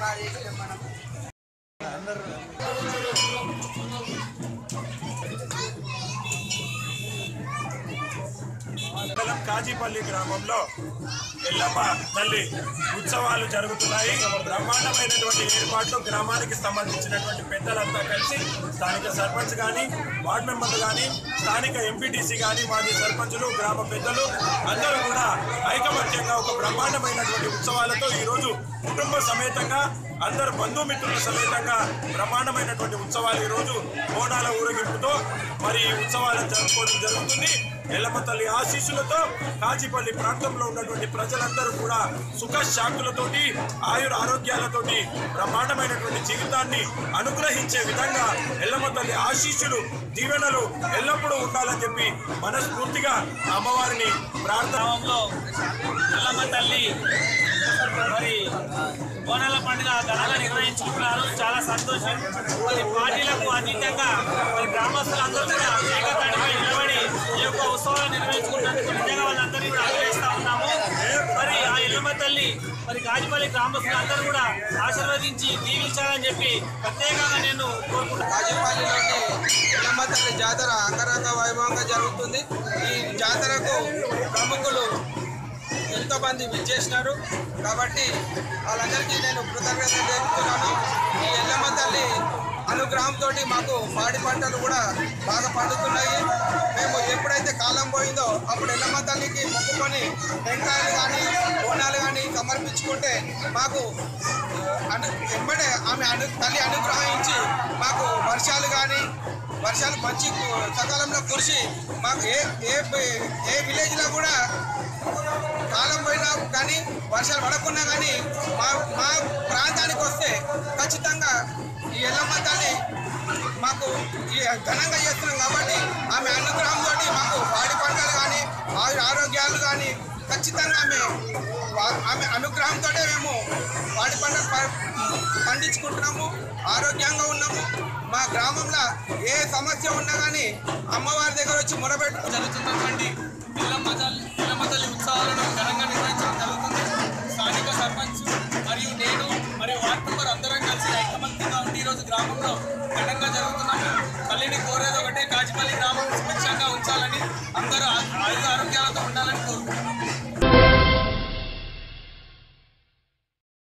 మండలం కాజీపల్లి గ్రామంలో ఎల్లమ్మ తల్లి ఉత్సవాలు జరుగుతున్నాయి. బ్రహ్మాండమైనటువంటి ఏర్పాట్లు గ్రామానికి సంబంధించినటువంటి పెద్దలంతా కలిసి స్థానిక సర్పంచ్ కానీ వార్డు మెంబర్లు కానీ స్థానిక ఎంపీటీసీ కానీ మాజీ సర్పంచులు గ్రామ పెద్దలు అందరూ కూడా ఐకమత్యంగా ఒక బ్రహ్మాండమైనటువంటి ఉత్సవాలతో ఈరోజు కుటుంబ సమేతంగా అందరు బంధుమిత్రుల సమేతంగా బ్రహ్మాండమైనటువంటి ఉత్సవాలు ఈరోజు బోనాల ఊరేగింపుతో మరి ఈ ఉత్సవాలను జరుపుకోవడం జరుగుతుంది. ఎల్లమ్మ తల్లి ఆశీస్సులతో కాజీపల్లి ప్రాంతంలో ఉన్నటువంటి ప్రజలందరూ కూడా సుఖ శాంతులతోటి ఆయుర ఆరోగ్యాలతోటి బ్రహ్మాండమైనటువంటి జీవితాన్ని అనుగ్రహించే విధంగా ఎల్లమ్మ తల్లి ఆశీస్సులు దీవెనలు ఎల్లప్పుడూ ఉండాలని చెప్పి మనస్ఫూర్తిగా అమ్మవారిని ప్రార్థనలో ఎల్లమ్మ తల్లి మరి బోనాల పండుగ ఘనంగా నిర్వహించుకుంటున్నారు. చాలా సంతోషం. మరి పార్టీలకు అతీతంగా మరి గ్రామస్తులందరూ కూడా ఏకతాటిపై నిలబడి ఉత్సవాలు నిర్వహించుకున్నందుకు నిజంగా వాళ్ళందరినీ కూడా ఉన్నాము. మరి ఆ ఎల్లమ్మ తల్లి మరి కాజిపల్లి గ్రామస్తులందరూ కూడా ఆశీర్వదించి దీవించాలని చెప్పి ప్రత్యేకంగా నేను కోరుకుంటున్నాను. ఎల్లమ్మ తల్లి జాతర అంగరంగ వైభవంగా జరుగుతుంది. ఈ జాతరకు ప్రముఖులు ఎంతో మంది విచ్చేసినారు. కాబట్టి వాళ్ళందరికీ నేను కృతజ్ఞత తెలుపుతున్నాను. ఈ ఎల్లమ్మ తల్లి అనుగ్రహంతో మాకు పాడి పంటలు కూడా బాగా పండుతున్నాయి. మేము ఎప్పుడైతే కాలం పోయిందో అప్పుడు ఎల్లమ్మ తల్లికి మొక్కుకొని టెంకాయలు కానీ బోనాలు కానీ సమర్పించుకుంటే మాకు అను వెంబడే ఆమె అను తల్లి అనుగ్రహించి మాకు వర్షాలు కానీ వర్షాలు మంచి సకాలంలో కురిసి మాకు ఏ ఏ విలేజ్లో కూడా కాలం పోయినా కానీ వర్షాలు పడకున్నా కానీ మా మా ప్రాంతానికి వస్తే ఖచ్చితంగా ఈ ఎల్లమ్మ తల్లి మాకు ఘనంగా చేస్తున్నాం కాబట్టి ఆమె అనుగ్రహంతో మాకు పాడి పంటలు కానీ ఆరోగ్యాలు కానీ ఖచ్చితంగా ఆమె ఆమె అనుగ్రహంతో మేము పాడి పంటలు ప- పండించుకుంటున్నాము ఆరోగ్యంగా ఉన్నాము. మా గ్రామంలో ఏ సమస్య ఉన్నా కానీ అమ్మవారి దగ్గర వచ్చి మొరబెట్టు జరుగుతున్నటువంటి ఎల్లమ్మ